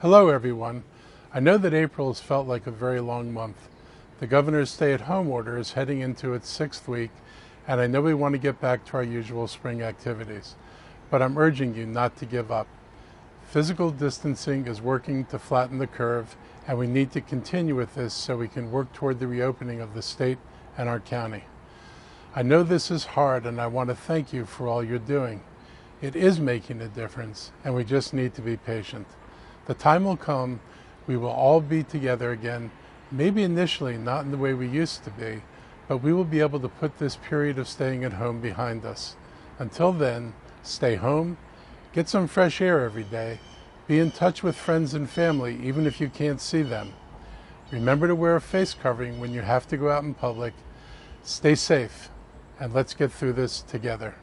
Hello, everyone. I know that April has felt like a very long month. The governor's stay at home order is heading into its sixth week, and I know we want to get back to our usual spring activities. But I'm urging you not to give up. Physical distancing is working to flatten the curve, and we need to continue with this so we can work toward the reopening of the state and our county. I know this is hard, and I want to thank you for all you're doing. It is making a difference, and we just need to be patient. The time will come, we will all be together again, maybe initially not in the way we used to be, but we will be able to put this period of staying at home behind us. Until then, stay home, get some fresh air every day, be in touch with friends and family even if you can't see them. Remember to wear a face covering when you have to go out in public. Stay safe, and let's get through this together.